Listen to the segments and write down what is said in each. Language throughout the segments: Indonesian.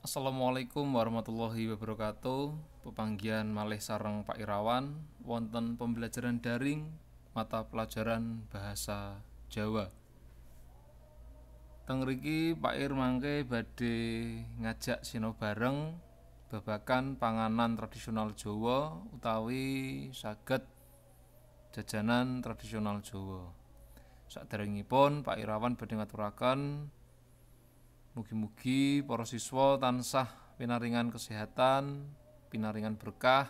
Assalamualaikum warahmatullahi wabarakatuh. Pepanggian malih sareng Pak Irawan wonten pembelajaran daring mata pelajaran bahasa Jawa. Teng mriki Pak Ir mangke badhe ngajak sinau bareng babakan panganan tradisional Jawa utawi saged jajanan tradisional Jawa. Saderengipun Pak Irawan badhe ngaturaken Mugi-mugi para siswa tansah pinaringan kesehatan, pinaringan berkah,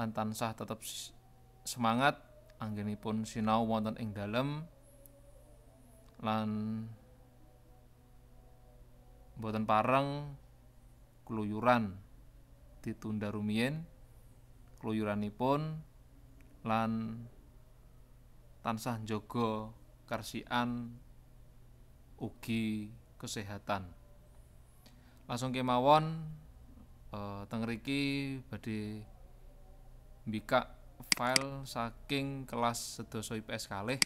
lan tansah tetap semangat. Anggenipun sinau wonten ing dalem. Lan boten pareng keluyuran ditunda rumiyin keluyuranipun lan tansah njaga karsian ugi kesehatan. Langsung kemawon uh, teng mriki badhe mbikak file saking kelas sedasa IPS kalih.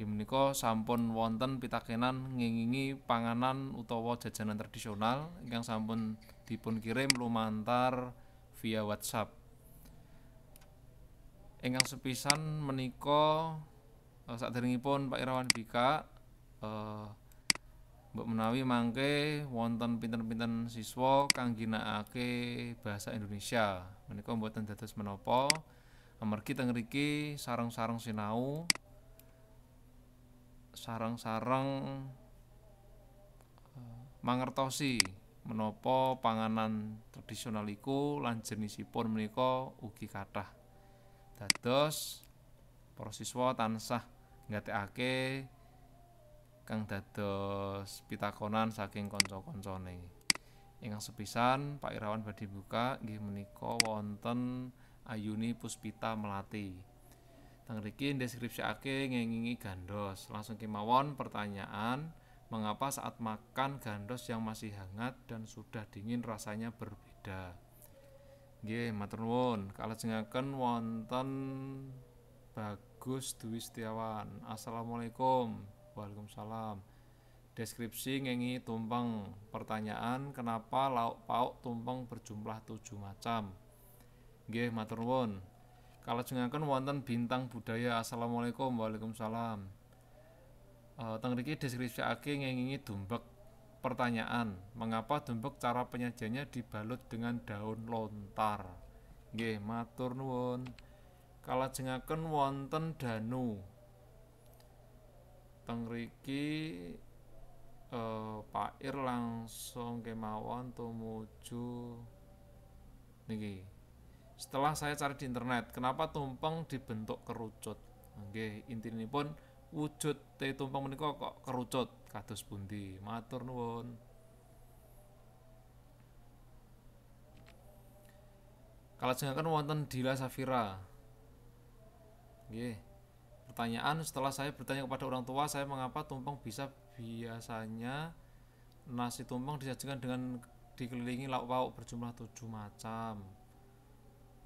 menika sampun wonten pitakenan ngingingi panganan utawa jajanan tradisional ingkang sampun dipun kirim lumantar via WhatsApp. Ingkang sepisan menika uh, saderengipun Pak Irawan Bika uh, Mbok menawi mangke wonten pinten-pinten siswa kang ginakake bahasa Indonesia. Menika mboten dados menapa. Amargi teng mriki sarang-sarang sinau sarang-sarang uh, mangertosi menapa panganan tradisional iku lan jenisipun menika ugi kathah. Dados para siswa tansah nggatekake kang dados pitakonan saking kanca-kancane. Ingkang sepisan Pak Irawan badhe buka nggih menika wonten Ayuni Puspita Melati. Teng mriki ndeskripsiake ngengingi gandos. Langsung kemawon pertanyaan, mengapa saat makan gandos yang masih hangat dan sudah dingin rasanya berbeda? Nggih, matur nuwun. Kalajengaken wonten Bagus Dwi Setiawan. Assalamualaikum. Waalaikumsalam. Deskripsi ngengi tumpeng. Pertanyaan kenapa lauk pauk tumpeng berjumlah tujuh macam? Nggih, matur nuwun. Kalajengaken wonten bintang budaya. Assalamualaikum. Waalaikumsalam. E, teng mriki deskripsiake ngengi dumbek. Pertanyaan, mengapa dumbek cara penyajiannya dibalut dengan daun lontar? Nggih, matur nuwun. Kalajengaken wonten danu teng riki eh, Pak Ir langsung kemawon tumuju niki. Setelah saya cari di internet, kenapa tumpeng dibentuk kerucut? Nggih, intinipun wujud te tumpeng menika kok kerucut kados pundi? Matur nuwun. Kalajengaken wonten Dila Safira. Nggih pertanyaan setelah saya bertanya kepada orang tua saya mengapa tumpeng bisa biasanya nasi tumpeng disajikan dengan dikelilingi lauk pauk berjumlah tujuh macam.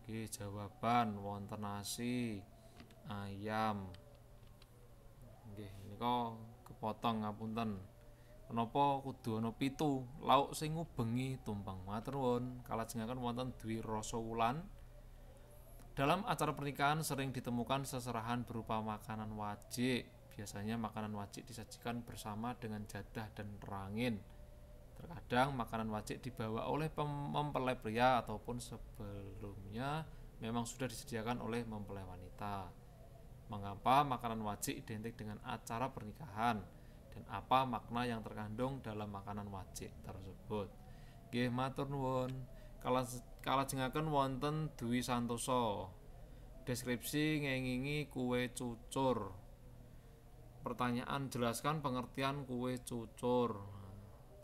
Oke, jawaban wonten nasi ayam. Oke, ini kok kepotong ngapunten. Kenapa kudu ana pitu? Lauk sing ngubengi tumpeng. Matur nuwun kalajengaken wonten Dwi Rasa Wulan dalam acara pernikahan sering ditemukan seserahan berupa makanan wajib. Biasanya makanan wajib disajikan bersama dengan jadah dan rangin. Terkadang makanan wajib dibawa oleh mempelai pria ataupun sebelumnya memang sudah disediakan oleh mempelai wanita. Mengapa makanan wajib identik dengan acara pernikahan dan apa makna yang terkandung dalam makanan wajib tersebut? Nggih matur nuwun kalajengaken wonten Dwi Santoso. Deskripsi ngengingi kue cucur. Pertanyaan jelaskan pengertian kue cucur.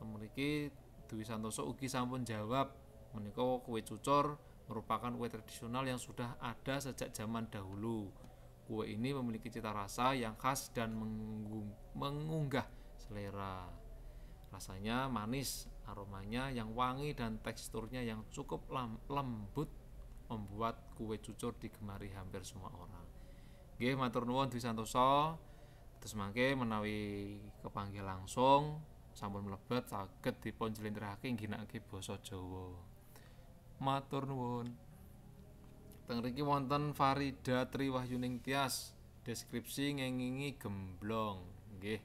Temeriki Dwi Santoso ugi sampun jawab menika kue cucur merupakan kue tradisional yang sudah ada sejak zaman dahulu. Kue ini memiliki cita rasa yang khas dan mengunggah selera. Rasanya manis, aromanya yang wangi dan teksturnya yang cukup lembut membuat kue cucur digemari hampir semua orang. Nggih matur nuwun Dwi Santoso. Terus mangke menawi kepanggil langsung sampun mlebet saged dipun jlentrehake ngginakake basa Jawa. Matur nuwun. Teng mriki wonten Farida Triwahyuning Tias, deskripsi ngengingi gemblong. Nggih.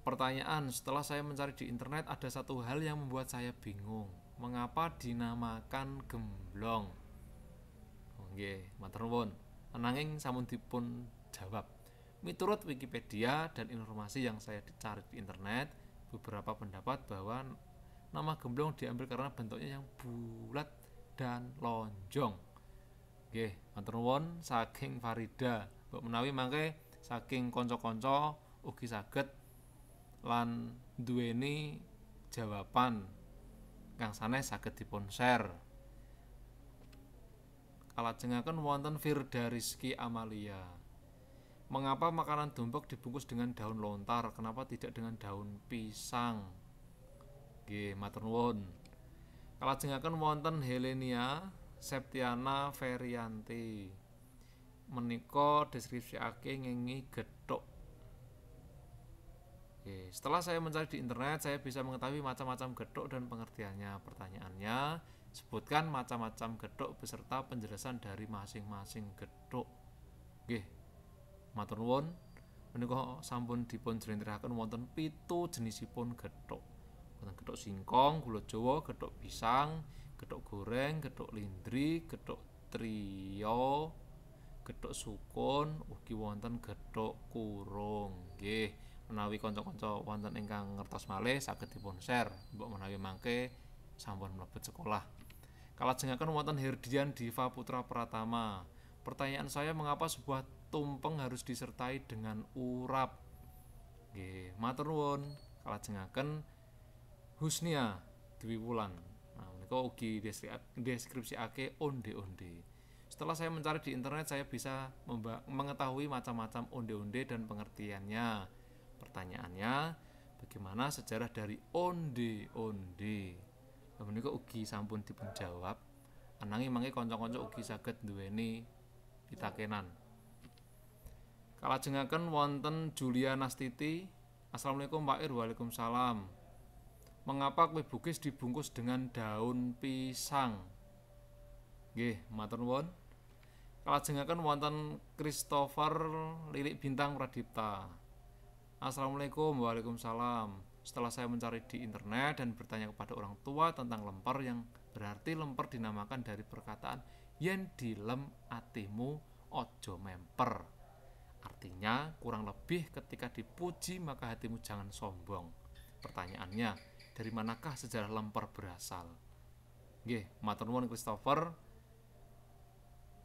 Pertanyaan, setelah saya mencari di internet ada satu hal yang membuat saya bingung. Mengapa dinamakan gemblong? Oh, nggih, matur nuwun. Ananging sampun dipun jawab. Miturut Wikipedia dan informasi yang saya cari di internet, beberapa pendapat bahwa nama gemblong diambil karena bentuknya yang bulat dan lonjong. Nggih, matur nuwun saking Farida. Mbok menawi mangke saking kanca-kanca ugi saged lan duweni jawaban kang sanes saged dipun share. Kalajengaken wonten Firda Rizky Amalia. Mengapa makanan tumpek dibungkus dengan daun lontar? Kenapa tidak dengan daun pisang? Nggih, matur nuwun. Kalajengaken wonten Helenia Septiana Ferianti. Menika deskripsiake ngengi gethuk. Oke, setelah saya mencari di internet, saya bisa mengetahui macam-macam gethuk dan pengertiannya. Pertanyaannya, sebutkan macam-macam gethuk beserta penjelasan dari masing-masing gethuk. Nggih, matur nuwun. Menika sampun dipun jlentrehake wonten pitu jenisipun gethuk wonten gethuk singkong gula jawa gethuk pisang gethuk goreng gethuk lindri gethuk trio gethuk sukun. Ugi wonten gethuk kurung. Nggih menawi kanca-kanca wonten ingkang ngertos malih saged dipun share mbok menawi mangke sampun mlebet sekolah kalajengaken wonten Herdian Diva Putra Pratama pertanyaan saya mengapa sebuah tumpeng harus disertai dengan urap. Nggih, matur nuwun. Kalajengaken Husnia Dwi Wulan. Nah, menika ugi deskripsiake onde-onde. Setelah saya mencari di internet, saya bisa mengetahui macam-macam onde-onde dan pengertiannya. Pertanyaannya, bagaimana sejarah dari onde-onde? Menika ugi sampun dipun jawab. Ananging mangke kanca-kanca ugi saged duweni pitakenan. Kalajengaken wonten Julia Nastiti. Assalamualaikum Pak Ir, Waalaikumsalam. Mengapa kue bugis dibungkus dengan daun pisang? Nggih, matur nuwun. Kalajengaken wonten Christopher Lilik Bintang Pradipta. Assalamualaikum Waalaikumsalam. Setelah saya mencari di internet dan bertanya kepada orang tua tentang lemper yang berarti lemper dinamakan dari perkataan yen dilem atimu ojo memper Artinya, kurang lebih ketika dipuji maka hatimu jangan sombong. Pertanyaannya, dari manakah sejarah lemper berasal? Nggih, matur nuwun Christopher.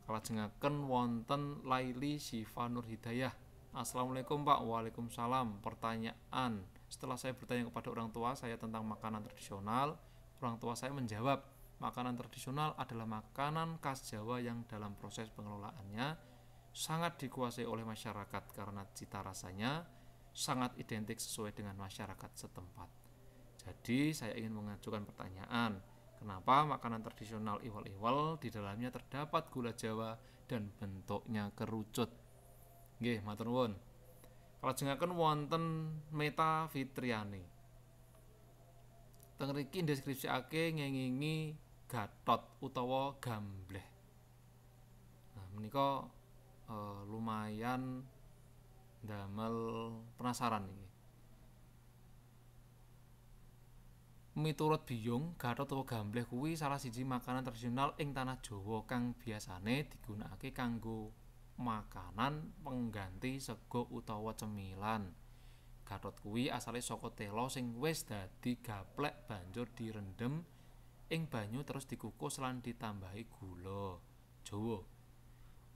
Kalajengaken wonten Laili Syifa Nur Hidayah. Assalamualaikum Pak. Waalaikumsalam. Pertanyaan. Setelah saya bertanya kepada orang tua saya tentang makanan tradisional, orang tua saya menjawab, makanan tradisional adalah makanan khas Jawa yang dalam proses pengelolaannya sangat dikuasai oleh masyarakat karena cita rasanya sangat identik sesuai dengan masyarakat setempat. Jadi saya ingin mengajukan pertanyaan, kenapa makanan tradisional iwal-iwal di dalamnya terdapat gula Jawa dan bentuknya kerucut? Nggih, matur nuwun. Kalajengaken wonten Meta Fitriani. Teng mriki ndeskripsikake ngengingi Gatot utawa Gambleh. Nah, menika uh, lumayan damel penasaran ini. Miturut Biyung, gatot utawa gambleh kuwi salah siji makanan tradisional ing tanah Jawa kang biasane digunakake kanggo makanan pengganti sego utawa cemilan. Gatot kuwi asale saka tela sing wis dadi gaplek banjur direndhem ing banyu terus dikukus lan ditambahi gula. Jawa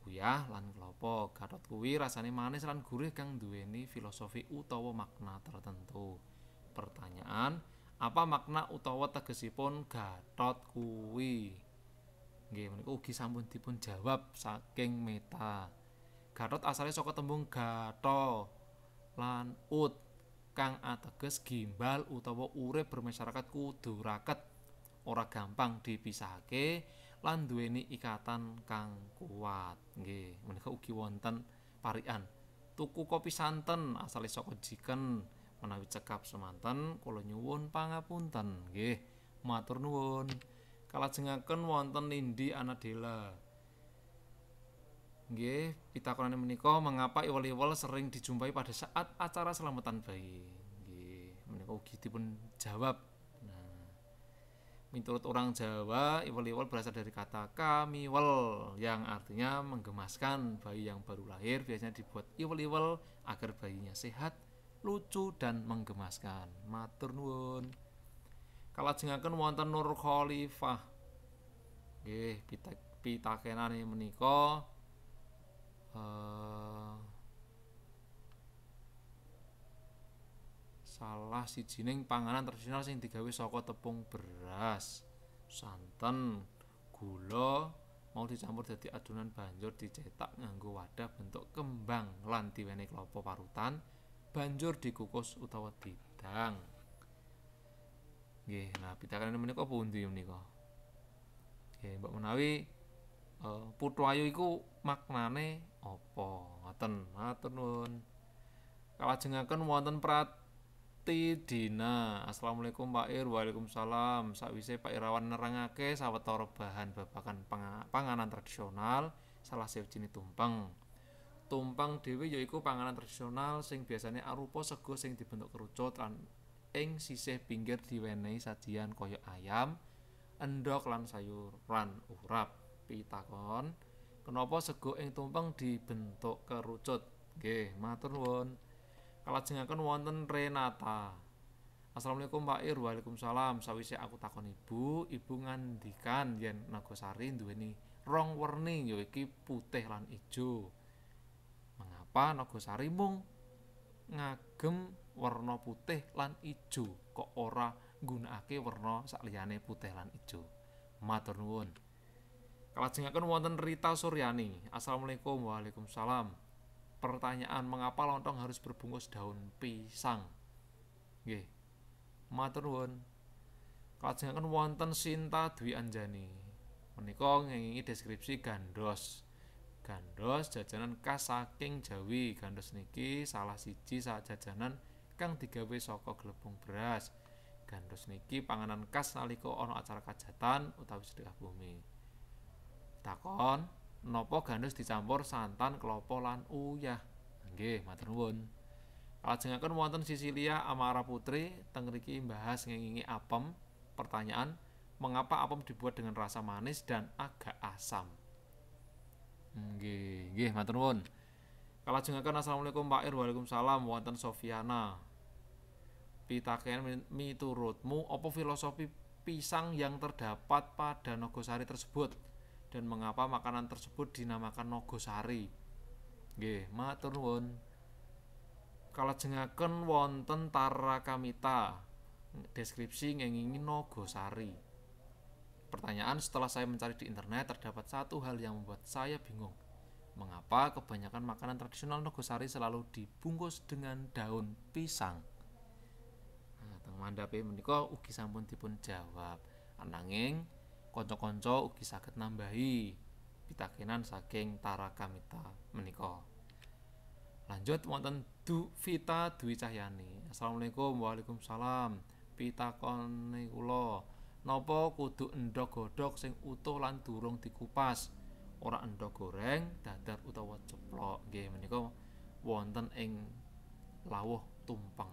uyah lan kelapa. Gatot kuwi rasane manis lan gurih kang duweni filosofi utawa makna tertentu. Pertanyaan, apa makna utawa tegesipun Gatot kuwi? Nggih, menika ugi sampun dipun jawab saking meta. Gatot asalnya saka tembung gato lan ut kang ateges gimbal utawa urip bermasyarakat kudu raket. Ora gampang dipisahake lan duweni ikatan kang kuat. Menika ugi wonten parian tuku kopi santen asale saka jiken menawi cekap semanten kula nyuwun pangapunten. Nggih matur nuwun kalajengaken wonten Nindi Anadela nggih pitakonane menika mengapa iwel-iwel sering dijumpai pada saat acara selamatan bayi nggih menika ugi dipun jawab Menurut orang Jawa, iwel-iwel berasal dari kata kamiwel yang artinya menggemaskan bayi yang baru lahir biasanya dibuat iwel-iwel agar bayinya sehat, lucu dan menggemaskan. Matur nuwun. Kalajengaken wonten Nur Khalifah. Nggih, pitakenane menika uh, salah sijining panganan tradisional sing digawe saka tepung beras, santen, gula mau dicampur dadi adonan banjur dicetak nganggo wadah bentuk kembang lan diwenehi klapa parutan banjur dikukus utawa didang. Nggih, nah pitakan menika pundi menika? Nggih, mbok menawi uh, putu ayu iku maknane apa? Ngoten, matur nuwun. Kalajengaken wonten prat Dina Assalamualaikum Pak Ir Waalaikumsalam Sakwise Pak Irawan nerangake sawetara bahan babakan panganan tradisional salah siji tumpeng tumpeng dhewe yaiku panganan tradisional sing biasanya arupa sego sing dibentuk kerucut ing sisih pinggir diwenehi sajian kaya ayam endok lan sayuran urap pitakon kenapa sego ing tumpeng dibentuk kerucut nggih matur nuwun Kalajengaken wonten Renata. Assalamualaikum Pak Ir, Waalaikumsalam. Sawise aku takon Ibu, Ibu ngandikan yen Nagosari duweni rong werni yaiku putih lan ijo. Mengapa Nagosari mung ngagem warna putih lan ijo. Kok ora nggunakake werna sakliyane putih lan ijo? Matur nuwun. Kalajengaken wonten Rita Suryani. Assalamualaikum Waalaikumsalam. Pertanyaan mengapa lontong harus berbungkus daun pisang? Nggih. Matur nuwun. Kalajengaken wonten Sinta Dwi Anjani. Menika ngengingi deskripsi gandos. Gandos jajanan khas saking Jawi. Gandos niki salah siji jajanan kang digawe saka glepung beras gandos niki panganan khas nalika ana acara kajatan utawi sedekah bumi takon Nopo gandus dicampur santan, klopo lan uyah. Nggih, matur nuwun. Kalajengaken wonten Sisilia Amara Putri teng mriki mbahas ngengingi apem. Pertanyaan, mengapa apem dibuat dengan rasa manis dan agak asam? Nggih, nggih matur nuwun. Kalajengaken Assalamualaikum Pak Ir Waalaikumsalam wonten Sofiana. Pitaken miturutmu apa filosofi pisang yang terdapat pada Nogosari tersebut? dan mengapa makanan tersebut dinamakan nogosari? Nggih matur nuwun. Kalajengaken wonten tarakamita. Deskripsi ngengingi nogosari. Pertanyaan setelah saya mencari di internet terdapat satu hal yang membuat saya bingung. Mengapa kebanyakan makanan tradisional nogosari selalu dibungkus dengan daun pisang mandhape menika ugi sampun dipun jawab ananging kanca-kanca ugi saged nambahi pitakenan saking Tarakamita menika. Lanjut wonten Du Vita Dwi Cahyani. Assalamualaikum Waalaikumsalam. Pitakone kula, napa kudu endhog godhog sing utuh lan durung dikupas? Ora endhog goreng, dadar utawa ceplok. Nggih menika wonten ing lawuh tumpeng.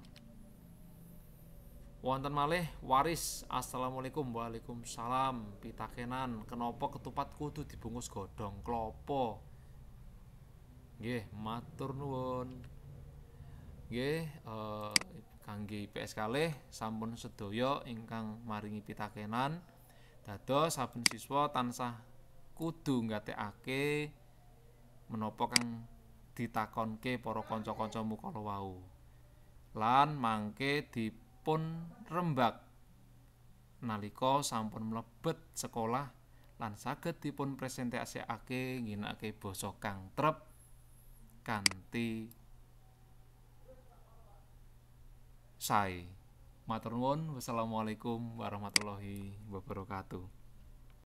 Wonten malih waris. Assalamualaikum. Waalaikumsalam. Pitakenan. Kenapa ketupat kudu dibungkus godhong? Klopo. Nggih matur nuwun. Nggih eh, kangge PS kalih sampun sedaya ingkang maringi pitakenan. Dados saben siswa tansah kudu nggatekake menapa kang ditakonke para kanca-kancamu kala wau. Lan mangke di pun rembak nalika sampun mlebet sekolah lan saged dipun presentasikake ngginakake basa kang trep kanthi sae. Matur nuwun. Wassalamualaikum warahmatullahi wabarakatuh.